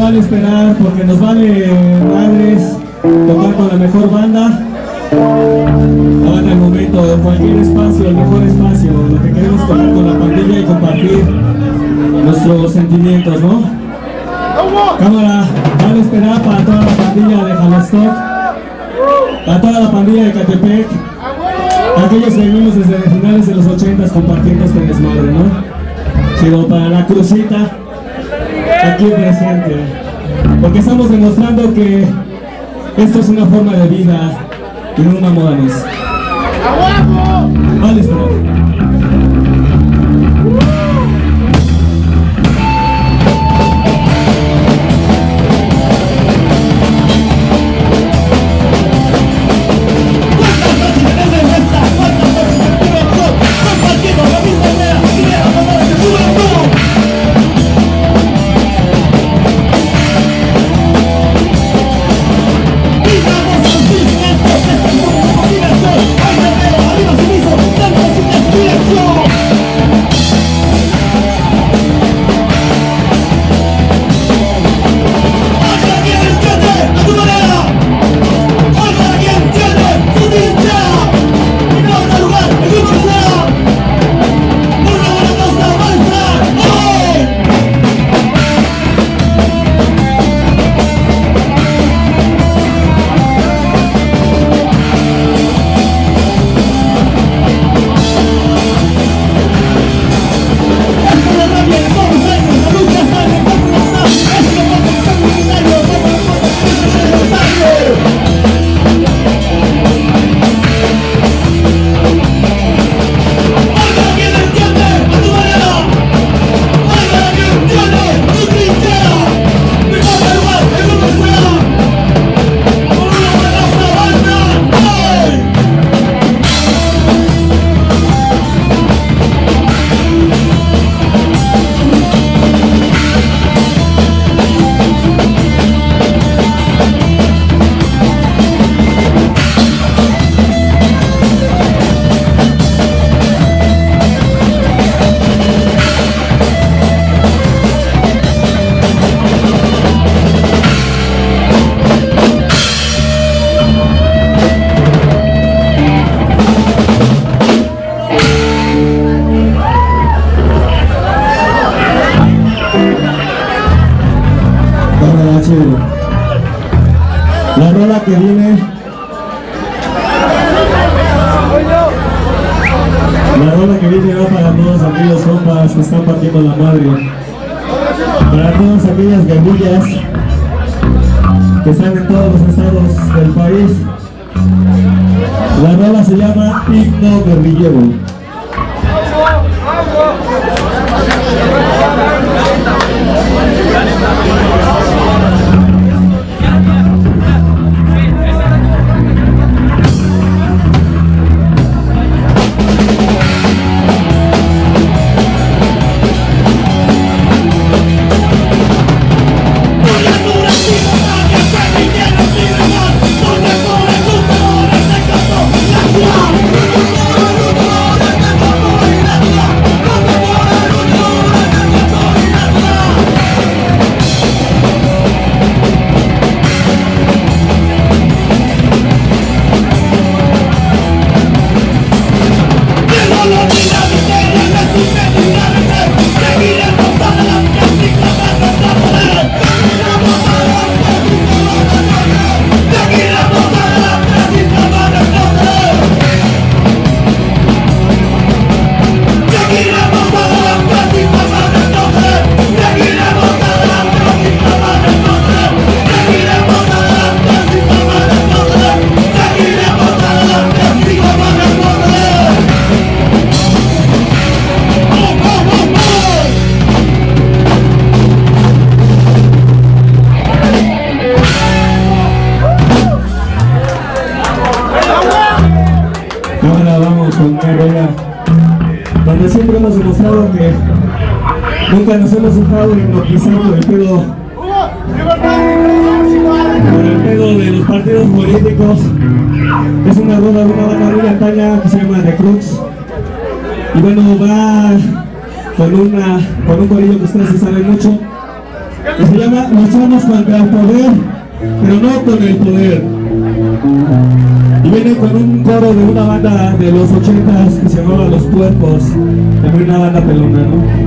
vale esperar porque nos vale madres tocar con la mejor banda. Ahora el momento, cualquier espacio, el mejor espacio, lo que queremos tocar con la pandilla y compartir nuestros sentimientos, ¿no? Cámara, vale esperar para toda la pandilla de Jalostock, para toda la pandilla de Catepec, aquellos que venimos desde finales de los 80 compartiendo este desmadre, ¿no? Sino para la crucita, aquí presente, porque estamos demostrando que esto es una forma de vida y no una moda más. Vale, aquellos compas que están partiendo la madre. Para todas aquellas guerrillas que están en todos los estados del país. La rola se llama Himno Guerrillero. hemos estado el pedo el pedo de los partidos políticos. Es una rola de una banda muy antaña que se llama The Crux y bueno va con, una, con un corillo que ustedes se saben mucho que se llama luchamos contra el poder pero no con el poder. Y viene con un coro de una banda de los ochentas que se llamaba Los Puercos, también una banda pelona, ¿no?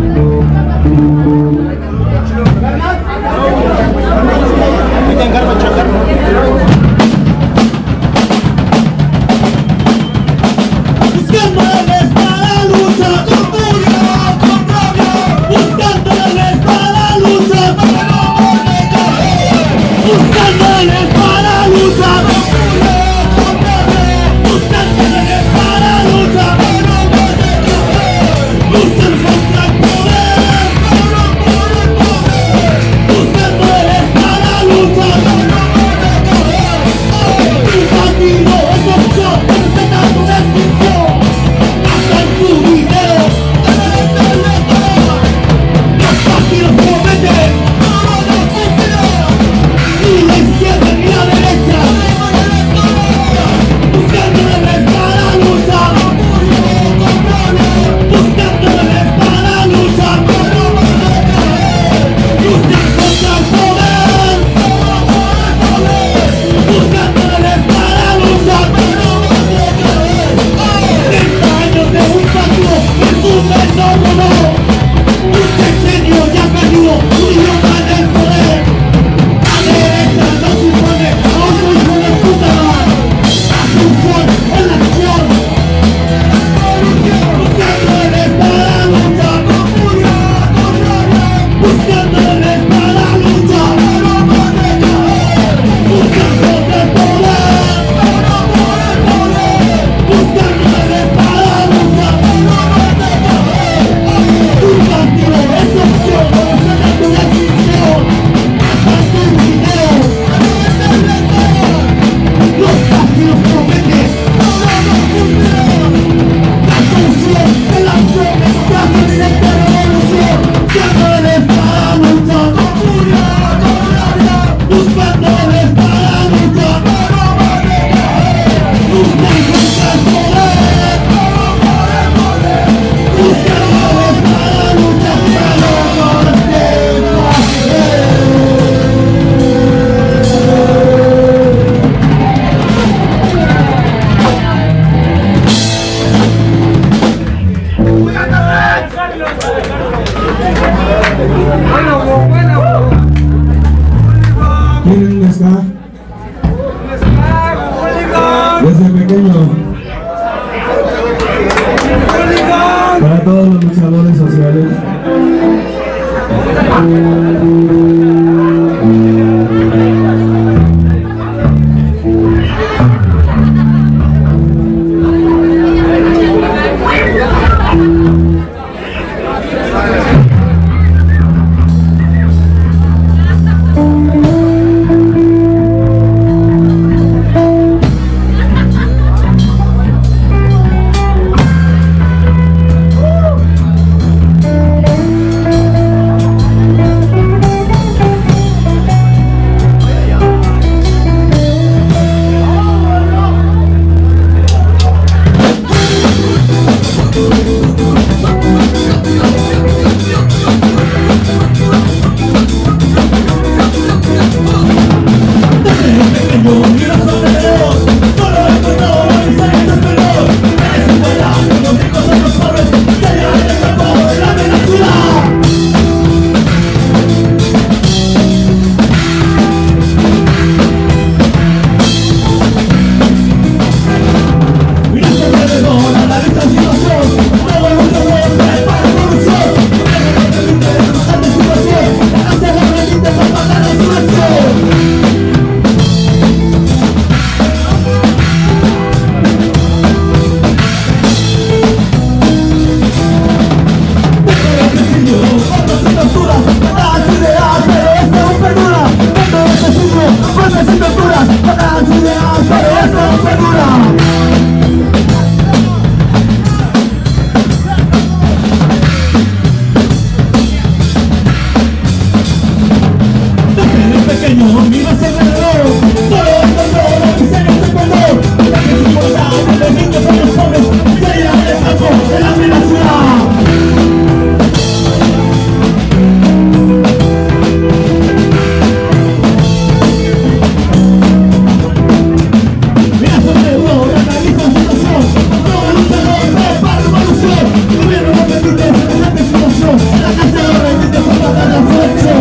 Good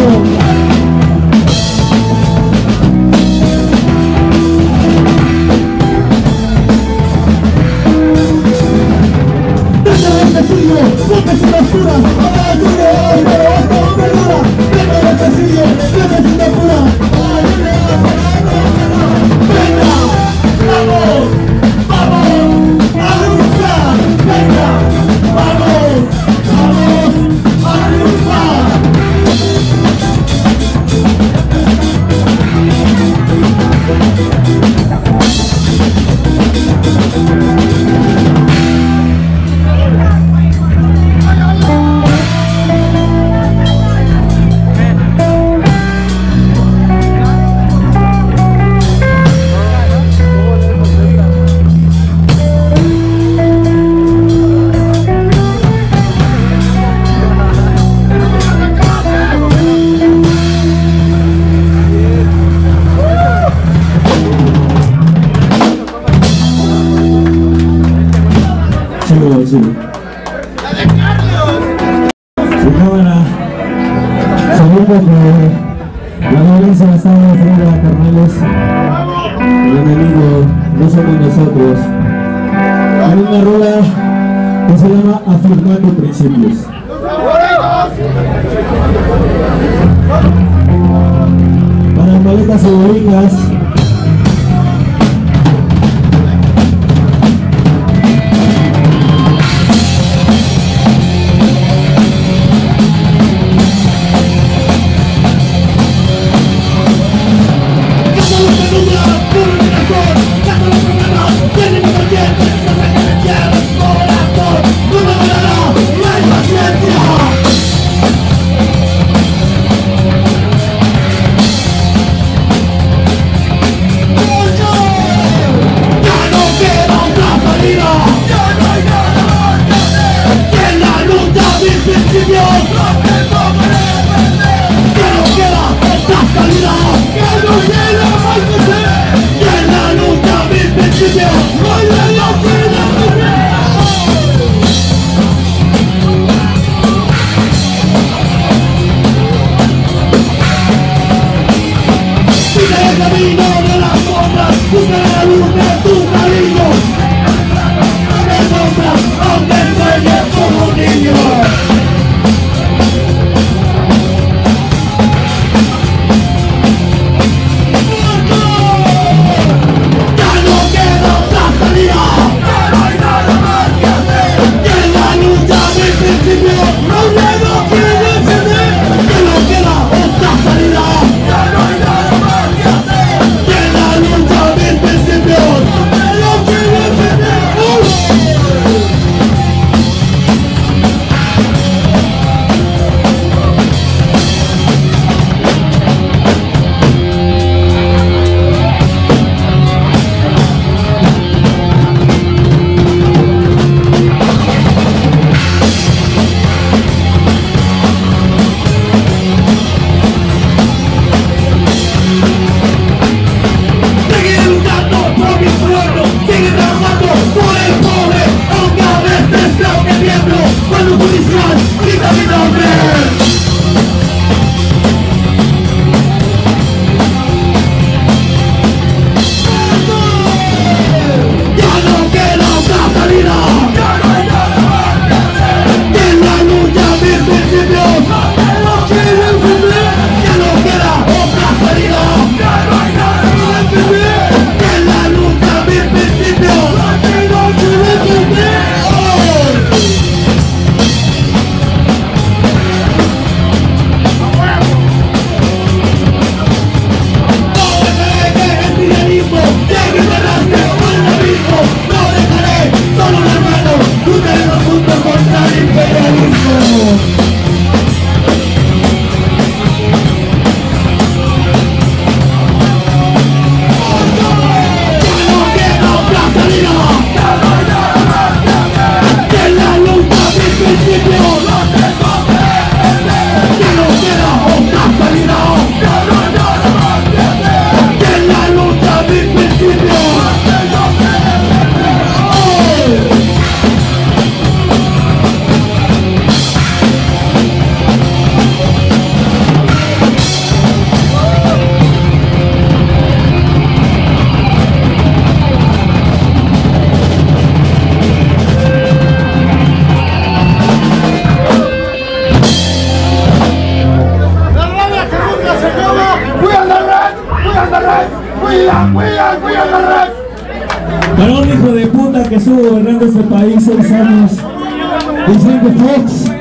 Para maletas y. que estuvo gobernando este país seis años. Fox.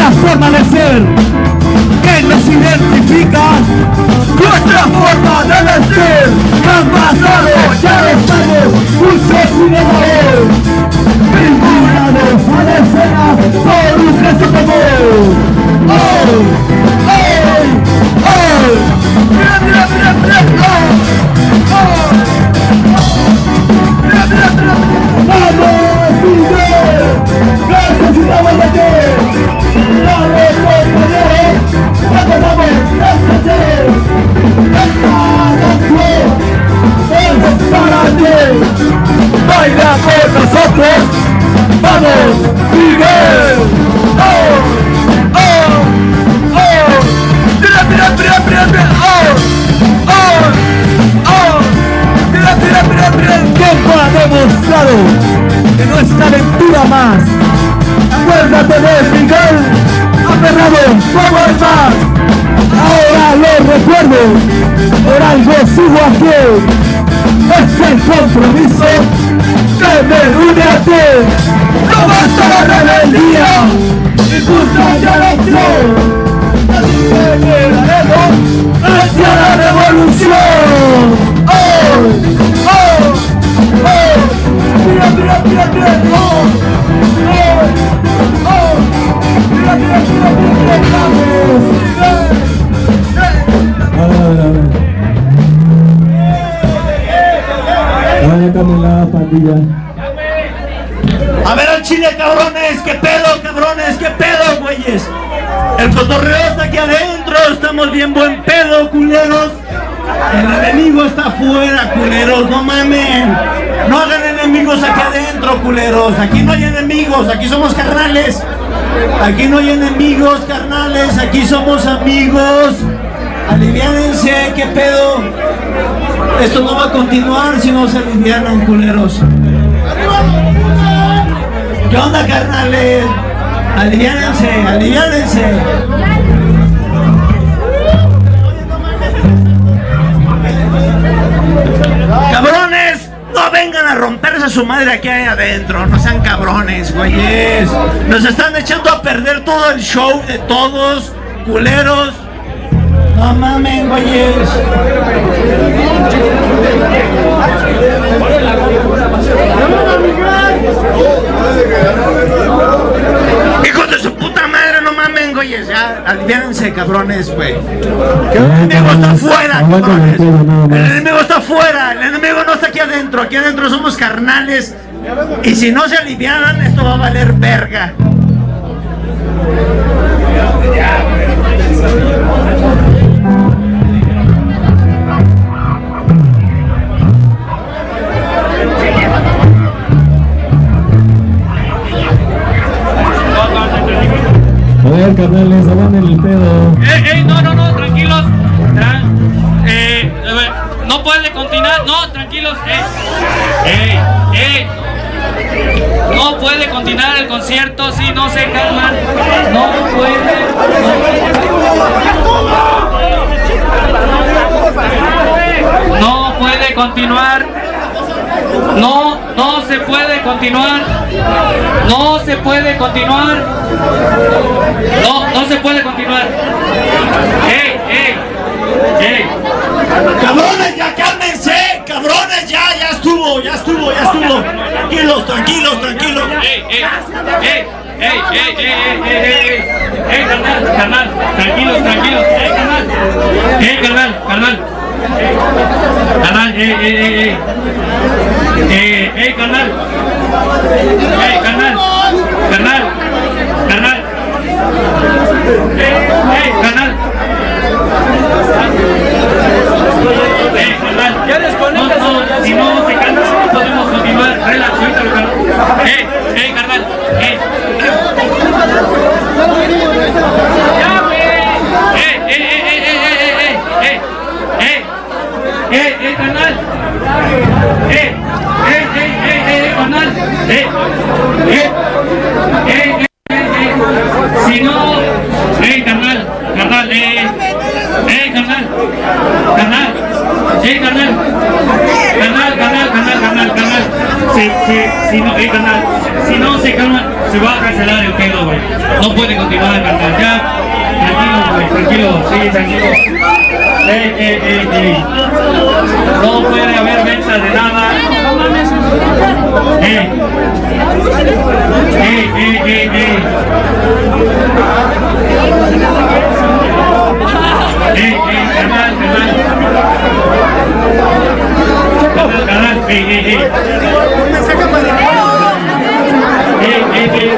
Nuestra forma de ser. Que nos Así que llegaremos hacia la revolución. ¡Oh! ¡Oh! ¡Oh! ¡Mira, mira, mira, mira! ¡Oh! ¡Oh! ¡Oh! ¡Mira, mira, mira, mira! mira. ¡Vamos! A ver, a ver, a ver. la pandilla. Chile, cabrones, qué pedo, cabrones, qué pedo, güeyes. El cotorreo está aquí adentro, estamos bien buen pedo, culeros. El enemigo está afuera, culeros, no mamen. No hagan enemigos aquí adentro, culeros. Aquí no hay enemigos, aquí somos carnales. Aquí no hay enemigos, carnales, aquí somos amigos. Aliviánense, qué pedo. Esto no va a continuar si no se alivianan, culeros. ¿Qué onda, carnales? Aliviánense, aliviánense. ¡Cabrones! No vengan a romperse su madre aquí adentro. No sean cabrones, güeyes. Nos están echando a perder todo el show de todos, culeros. No mamen, güeyes. Aliviánense, cabrones, güey. El enemigo está afuera, cabrones. El enemigo está afuera. El enemigo no está aquí adentro. Aquí adentro somos carnales. Y si no se alivianan, esto va a valer verga. A ver, carnales, hagan el pedo. ¡Ey, ey! No, no, no, tranquilos. Tran- eh, no puede continuar. No, tranquilos. ¡Ey! ¡Ey! ¡Ey! No puede continuar el concierto si no se calman. No puede. No puede continuar. No, no se puede continuar. No se puede continuar. No, no se puede continuar. ¡Ey, ey! ¡Ey! ¡Cabrones, ya cálmense! ¡Cabrones, ya, ya estuvo, ya estuvo, ya estuvo! Tranquilos, tranquilos, tranquilos. ¡Ey, ey! ¡Ey! ¡Ey, ey, ey, ey, ey, ey! ¡Ey, carnal, carnal! ¡Tranquilos, tranquilos! ¡Ey, carnal! ¡Ey, carnal, carnal! ¡Carnal, ey, ey, ey! ey. Eh, hey, carnal. Hey, carnal. Carnal. Carnal. Hey, hey, carnal. Hey, carnal. Ya desconectas. No, no, si no te cansas, podemos continuar. Relax, ahorita carnal. Hey, hey, carnal. Hey. Ya, güey. Eh, eh, eh, eh, eh, eh, eh, eh. Eh, eh, carnal. Eh eh, eh, eh, eh! Si no, ¡eh, carnal! ¡Carnal, eh! ¡Eh, carnal! ¡Carnal! ¡Eh, carnal! ¡Carnal, carnal, carnal, carnal, carnal! Si, si, si no, eh, carnal, si no se calma, se va a cancelar el pedo, güey. No puede continuar, carnal, ya. Tranquilo, güey, tranquilo, sí, tranquilo. Ey, ey, ey, ey. No puede haber venta de nada. Ey. Ey, ey, ey, ey. Ey, ey, canal, canal. Canal, canal, ey, ey, ey. Ey, ey, ey.